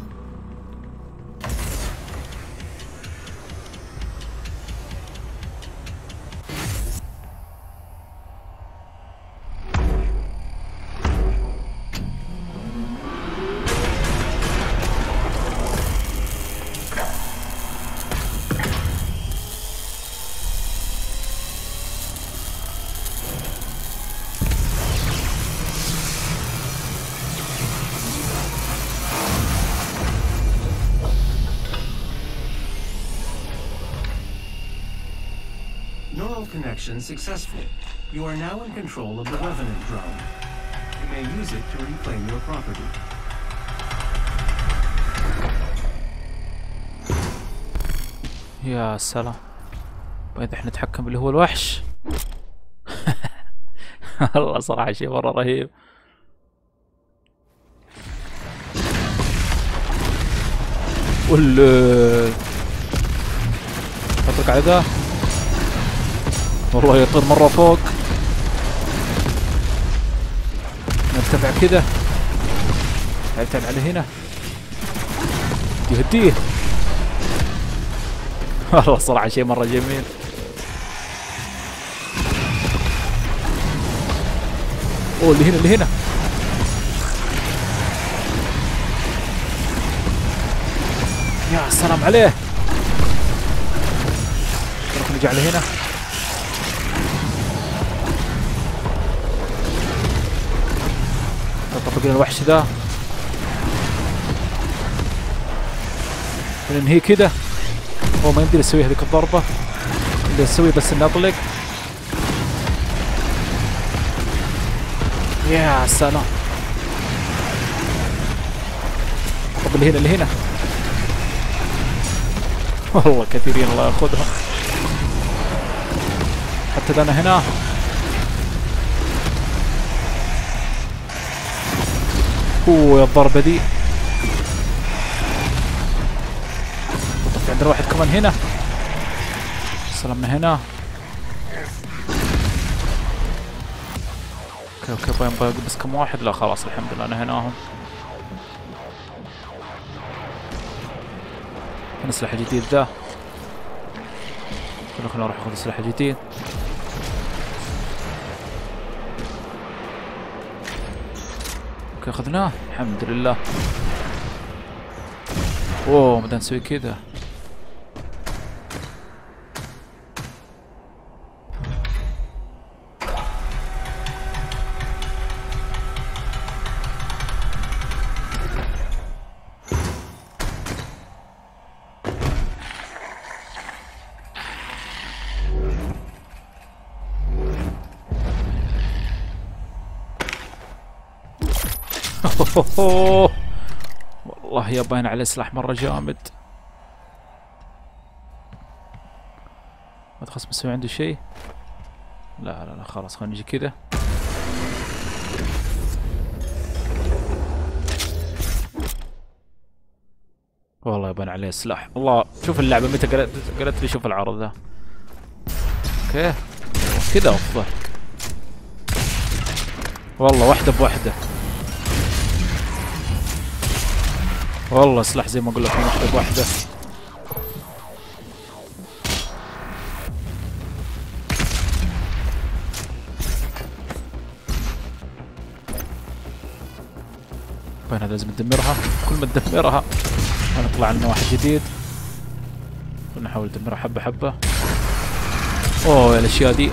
Connection successful. You are now in control of the Revenant drone. You may use it to reclaim your property. يا سلام بعد إحنا نتحكم اللي هو الوحش والله صراحة شيء مرة رهيب وال اطلق على ذا والله يطير مرة فوق. نرتفع كذا ابتعد على هنا. يهديه. والله صراحة شيء مرة جميل. أوه اللي هنا اللي هنا. يا سلام عليه. نروح نجي على لنا الوحش ذا. وننهيه كده. هو ما يمدي يسوي هذيك الضربة. اللي يسوي بس إنه اطلق يا سلام. طب اللي هنا اللي هنا. والله كثيرين الله ياخذهم حتى أنا هنا. يا الضربة دي. في عندنا واحد كمان هنا. سلمنا هنا. okay okay باين باقي بس كم واحد؟ لا خلاص الحمد لله انا هناهم هنا سلاح جديد ذا خلينا نروح ناخذ سلاح جديد. okay أخذناه؟ الحمد لله. أوه بدنا نسوي كذا. والله يا باين عليه سلاح مرة جامد. ما تخص مسوي عنده شيء؟ لا لا لا خلاص خلينا نجي كذا. والله يبان عليه سلاح الله شوف اللعبة متى قالت قالت لي شوف العرض ذا okay. كذا أفضل. والله واحدة بواحدة. والله سلاح زي ما أقول لك واحدة بواحدة. وين هذا لازم ندمرها. كل ما ندمرها نطلع لنا واحد جديد. ونحاول ندمرها حبة حبة. أوه يا الأشياء دي.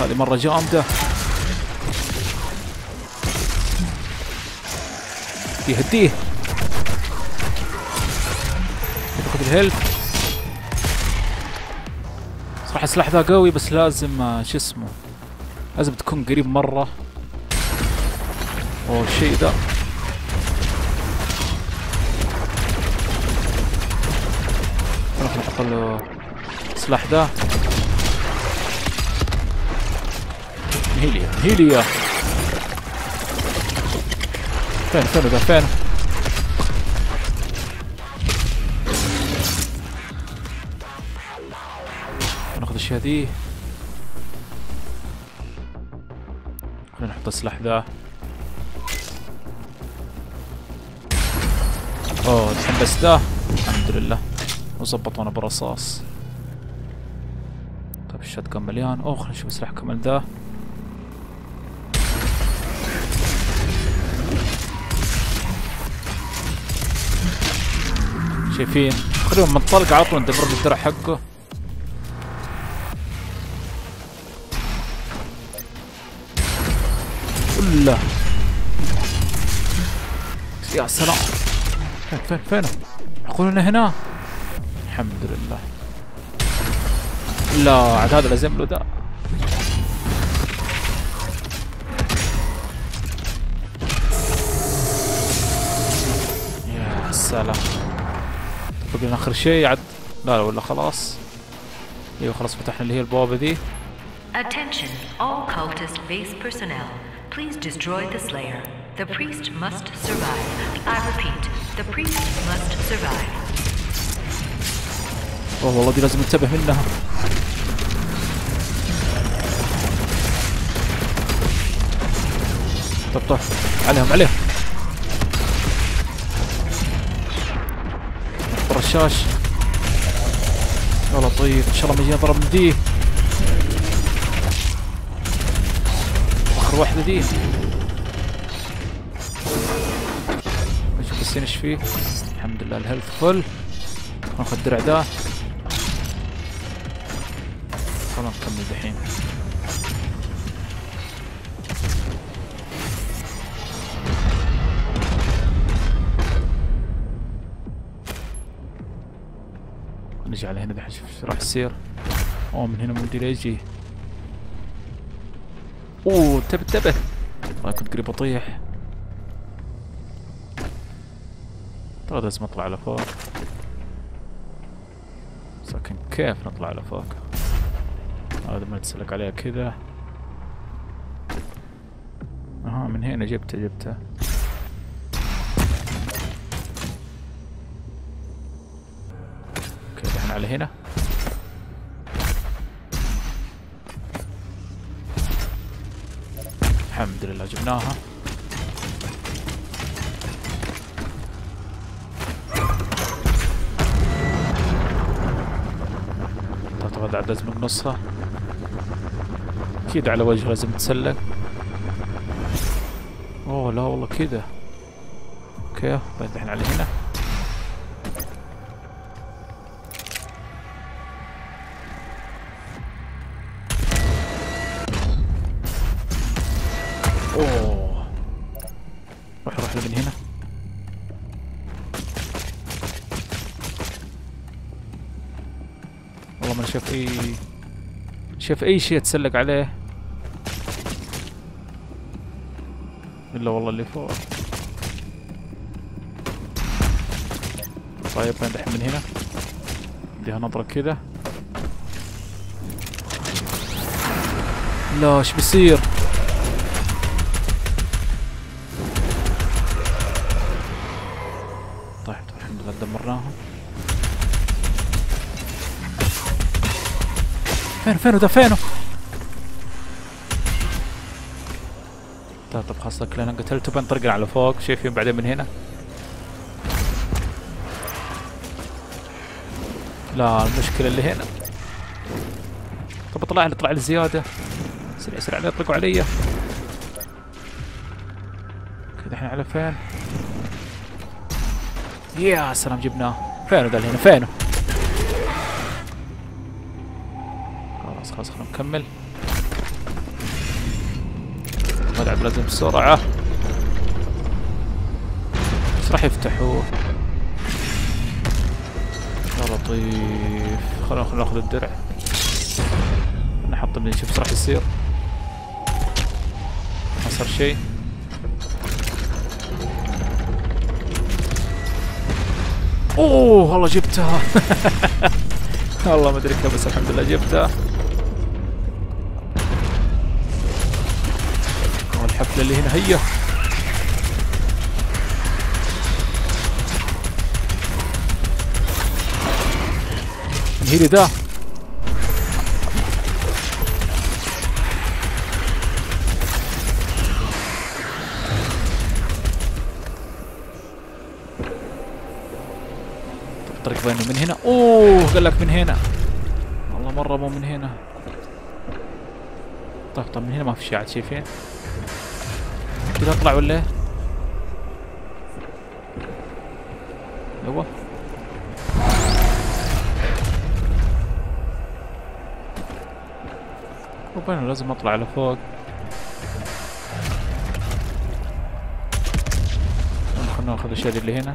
هذه مرة جامدة. يهديه. ياخذ ال health صراحة السلاح ذا قوي بس لازم آه، شو اسمه لازم تكون قريب مرة. أوه الشيء ذا. نروح نحط له السلاح ذا. هيليا هيليا. فين فين ذا فين؟ ناخذ الاشياء ذي خلينا نحط السلاح ذا. أوه الحين بس ذا. الحمد لله. وظبطونا برصاص طيب الشات كان مليان. أوه خلينا نشوف السلاح كمان ذا. شايفين. تقريبا من طلقة على طول ندبر له الدرع حقه. ولا. يا سلام. فين فين فين؟ يقولون هنا. الحمد لله. لا عاد هذا لازم له ذا يا سلام. بقي لنا اخر شيء عاد لا لا ولا خلاص أيوه خلاص فتحنا اللي هي البوابه ذي Attention, all cultist base personnel. Please destroy the Slayer. The priest must survive. I repeat, the priest must survive. اوه والله دي لازم ننتبه منها طب طب عليهم عليهم رشاش يا لطيف إن شاء الله ما يجينا ضرب دي آخر واحدة دي. نشوف بس إيش فيه. الحمد لله الهيلث فل. ناخذ الدرع ده. خلاص نكمل دحين. نجي على هنا دحين شوف إيش راح يصير. أوه من هنا مودي يجي. أوه انتبه انتبه. والله كنت قريب أطيح. ترى لازم أطلع على فوق. لكن كيف نطلع على فوق؟ هذا ما نتسلق عليها كذا. أها من هنا جبته جبته. على هنا. الحمد لله جبناها. اعتقد عاد لازم نقصها أكيد على وجه لازم تسلق أوه لا والله كذا. أوكي بعد الحين على هنا. شاف أي شيء اتسلق عليه. إلا والله اللي فوق. طيب ندح من هنا. نديها نظرة كذا. لا إيش بيصير؟ فين فينه ده فينه طيب خلاص كلنا أنا قتلته بنطرقنا على فوق. شايفين بعدين من هنا. لا المشكلة اللي هنا. طب اطلع لي اطلع لي زيادة. سريع سريع لا يطلقوا علي. كذا الحين على فين؟ يا سلام جبناه. فينه ذا هنا فينه نكمل ملعب لازم بسرعة. إيش راح يفتحوه. يا لطيف. خلينا ناخذ الدرع. نحط نشوف إيش راح يصير. ما صار شيء. أوه والله جبتها. والله ما أدري كيف بس الحمد لله جبتها. اللي هنا. هي انهيلي ده. الطريق بينه من هنا. أوه قال لك من هنا. والله مرة مو من هنا. طيب طيب من هنا ما في شيء عاد شايفين كذا اطلع ولا إيه؟ أيوه ربنا لازم اطلع لفوق خلنا ناخذ الشيء اللي هنا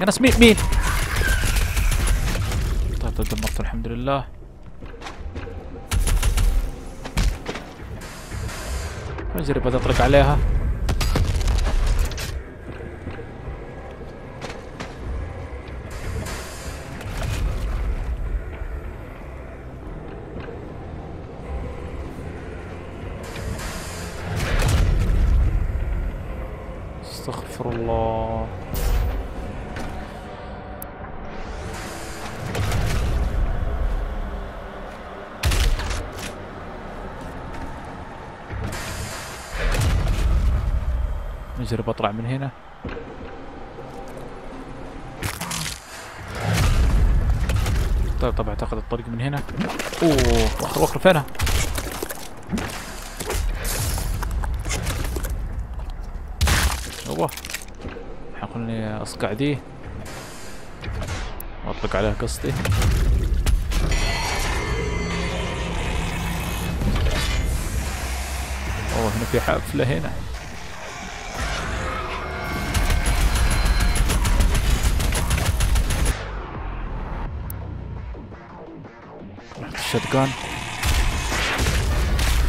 يا ناس مين مين طيب طيب دمرت الحمد لله هذا اطلق عليها. نجرب اطلع من هنا. طيب طبعا اعتقد الطريق من هنا. أوه وخر وخر فينها اوه خلني أصقع دي. واطلق عليها قصدي. اوه هنا في حفلة هنا.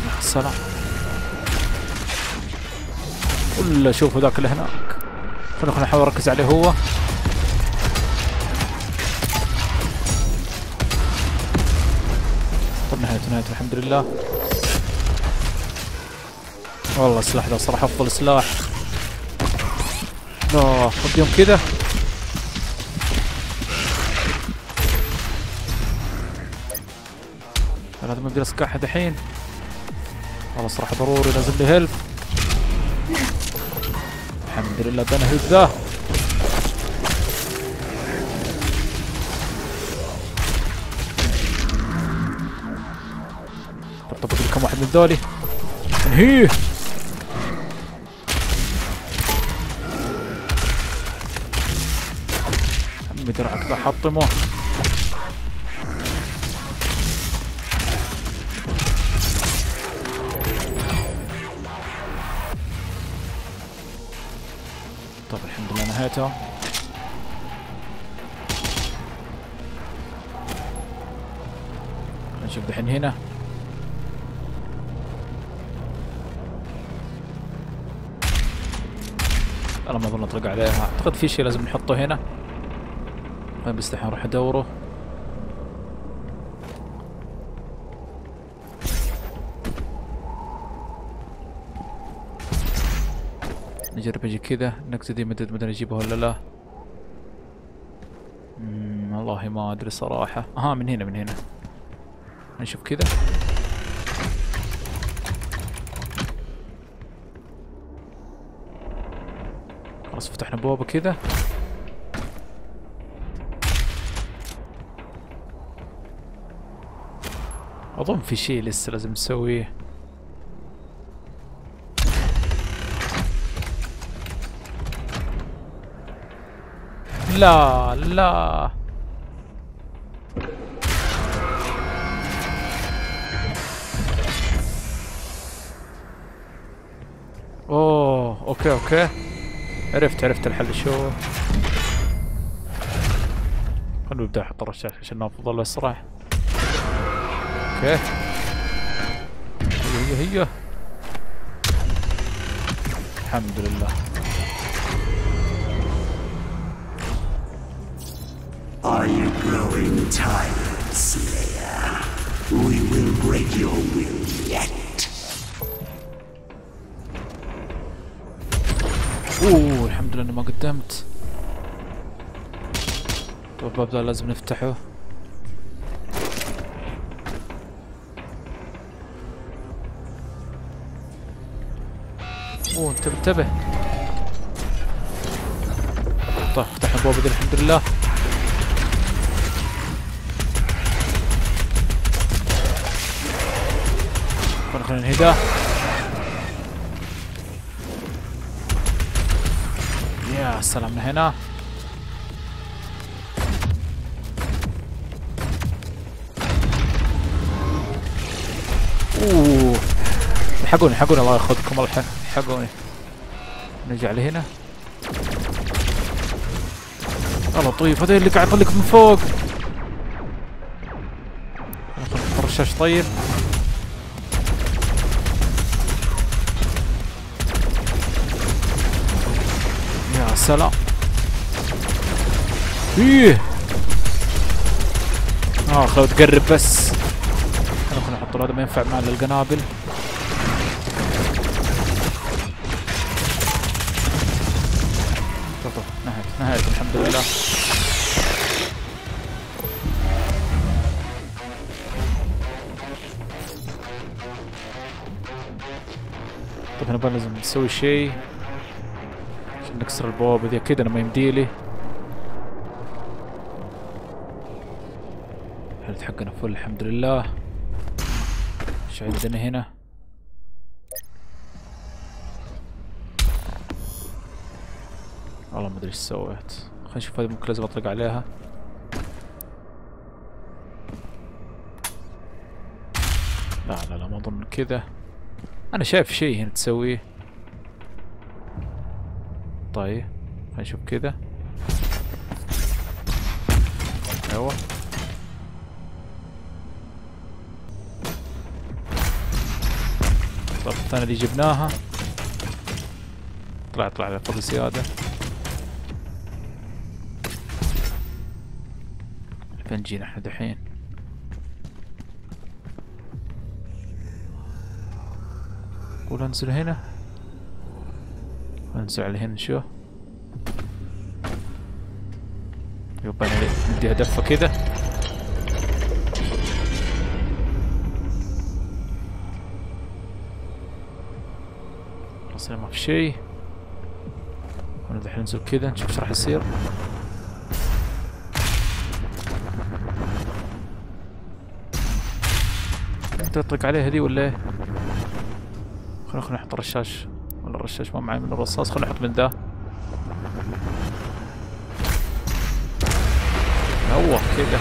مع السلام ولا شوفوا ذاك اللي هناك. خلينا نحاول نركز عليه هو. طب نهايته نهايته الحمد لله والله السلاح ذا صراحة أفضل سلاح. لا وديهم كذا أقدر اسكعها دحين. والله صراحة ضروري لازم لي هيلب الحمد لله ادانا هيلب ذا. طب طب كم واحد من ذولي. انهيه عمي درعك ذا حطمه. أعتقد في شيء لازم نحطه هنا. بس دحين أروح أدوره. نجرب أجي كذا. النكتة دي مدد مدري اجيبها ولا لا. والله ما أدري صراحة. ها من هنا من هنا. نشوف كذا. فتحنا بوابة كذا أظن في شيء لسه لازم نسويه. لا لا. أوه okay okay. عرفت عرفت الحل شو. خلنا نبدأ أحط الرشاش عشان نافض الاسرع okay. هي هي هي الحمد لله. Are you growing tired, Slayer? We will break your will yet. اوه الحمد لله اني ما قدمت. طب الباب ذا لازم نفتحه. أوه انتبه انتبه طيب فتحنا الباب الحمد لله. خلينا خلينا نهدى يا سلام من هنا. أوه. الحقوني الحقوني الله ياخذكم الله الحقوني نرجع لهنا يا لطيف هذا اللي قاعد يطلق من فوق. الرشاش طيب. يا سلام إيه. آه خلو تقرب بس. خلنا نحط هذا ما ينفع معنا القنابل. طب نهيت نهيت الحمد لله. طب بقى لازم نسوي شيء. نكسر البوابة ذي أكيد أنا ما يمديلي ال health حقنا فل؟ الحمد لله. إيش عندنا هنا؟ والله ما أدري إيش سويت. خلينا نشوف هذه ممكن لازم اطلق عليها. لا لا لا ما أظن كذا. أنا شايف شيء هنا تسويه. طيب خلينا نشوف كذا أيوه. طب الثانية اللي جبناها. طلع طلع على فوق زيادة. فين جينا إحنا دحين؟ قول انزل هنا. انزل على هنا شو؟ يبقى أنا نديها دفة كذا أصلا ما في شيء. وأنا دحين ننزل كذا نشوف إيش راح يصير. تطلق عليها دي ولا إيه؟ خلينا نحط رشاش ولا الرشاش ما معي من الرصاص خلينا نحط من ذا هو كذا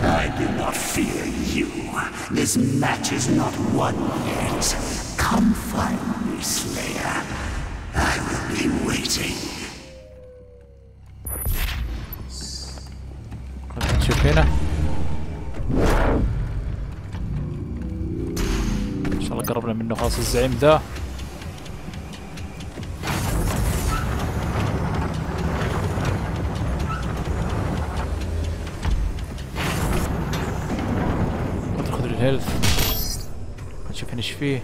I do not fear you. This match is not won yet. Come find me, Slayer. نشوف هنا إن شاء الله قربنا منه خلاص الزعيم ذا. خذ خذ الهيلث. نشوف هنا إيش فيه.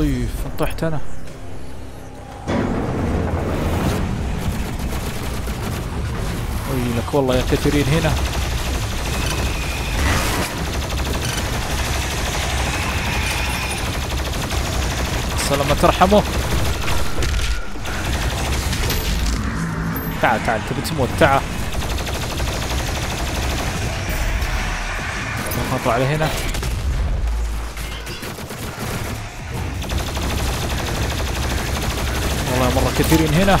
لطيف انطحت أنا. ويلك والله يا كثيرين هنا. سلامة ترحمه تعال تعال تبي تموت؟ تعال. نطلع على هنا. كثيرين هنا.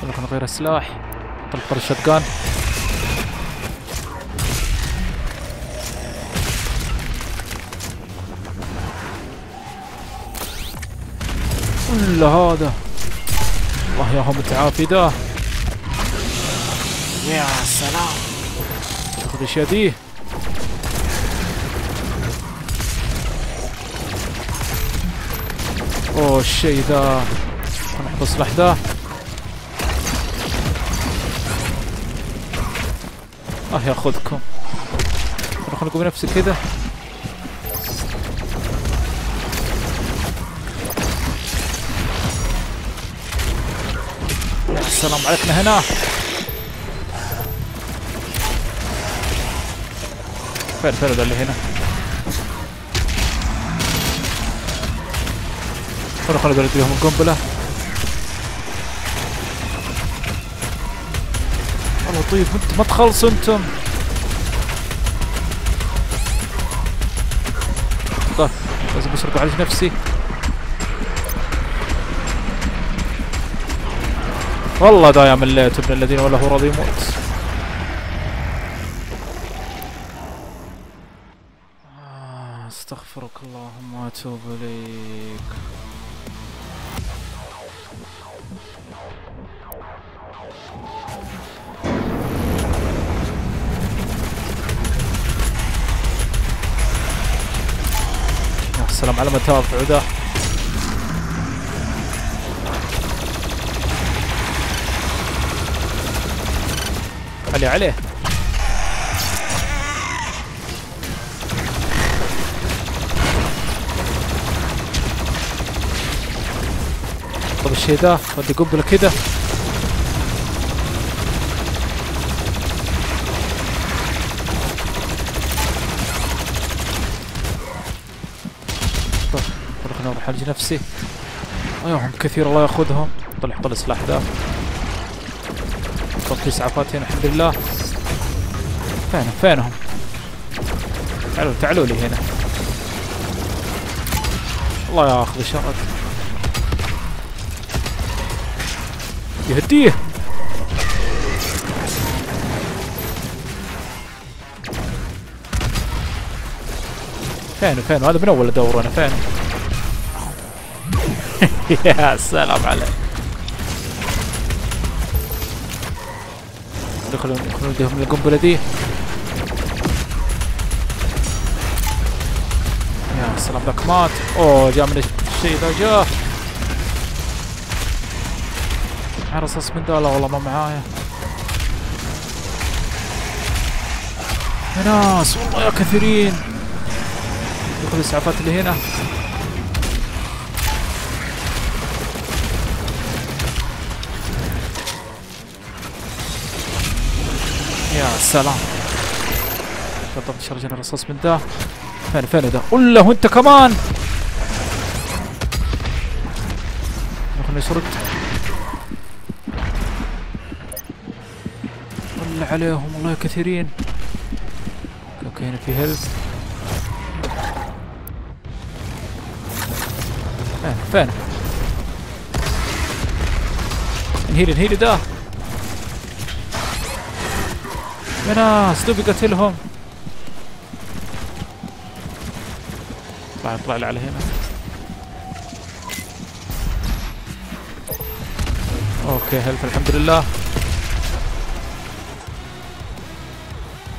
خلينا نغير السلاح. طلق الشotgun ولا هذا. الله يا هم التعافي ده. يا سلام. تاخذ الأشياء دي. اوه الشيء ذا. نحط السلاح ذا آه ياخذكم خلينا نقوم بنفسي كذا. يا سلام هنا. فين فين اللي هنا. خلنا خلنا نرد لهم القنبلة. والله طيب انت ما تخلصوا أنتم. طيب لازم بس على نفسي. والله دا يا مليت ابن الذين ولا هو راضي يموت. آه، استغفرك اللهم وأتوب إليك. سلام على متافع ده علي عليه طب الشيء ده ودي قنبلة كده طب خلينا نروح على نفسي أيوه هم كثير الله يأخذهم. طلع طلع السلاح ذا. طب في إسعافات هنا الحمد لله. فينهم؟ فينهم؟ تعالوا تعالوا لي هنا. الله ياخذ شرك. يهديه! فين فين هذا من أول دور أنا فين يا سلام عليك. دخلوا دخلوا نديهم القنبلة دي. يا سلام ذاك مات. أوه جاء من الشيء ذا معي رصاص من ذا والله ما معايا. يا ناس والله يا كثيرين. دخلوا الاسعافات اللي هنا. يا سلام بالضبط شرجنا الرصاص من ذا فين فين ذا ولا وانت كمان. خلينا يسرد ولا عليهم والله كثيرين. أوكي هنا في هيلث. فين فين انهيلي انهيلي ذا يا ناس دوبي قتلهم اطلع اطلع لي على هنا أوكي هلف الحمد لله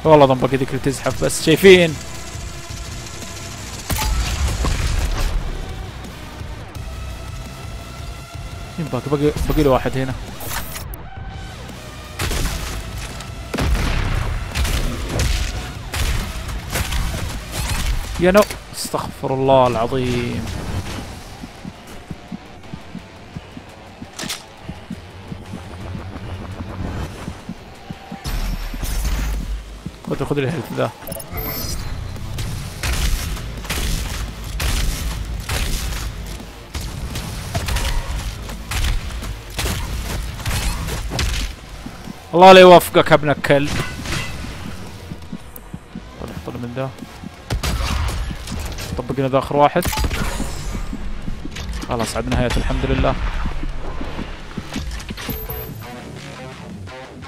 والله بقي ذيك اللي تزحف بس شايفين باقي باقي باقي له واحد هنا يا نو. استغفر الله العظيم. خذ خذ ال health ذا. الله لا يوفقك ابن الكلب. طلع من ذا. طبقنا ذا آخر واحد. خلاص عاد نهاية الحمد لله.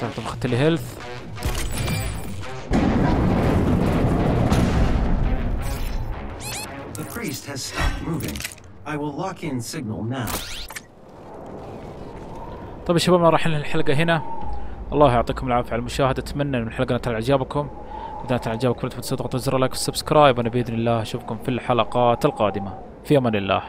طيب طب اخذت لي health The priest has stopped moving. I will lock in signal now. طيب يا شباب راح ننهي الحلقة هنا. الله يعطيكم العافية على المشاهدة. أتمنى أن الحلقة نالت إعجابكم. إذا نالت إعجابكم لا تنسوا تضغطوا زر like وال subscribe وأنا بإذن الله أشوفكم في الحلقات القادمة. في أمان الله.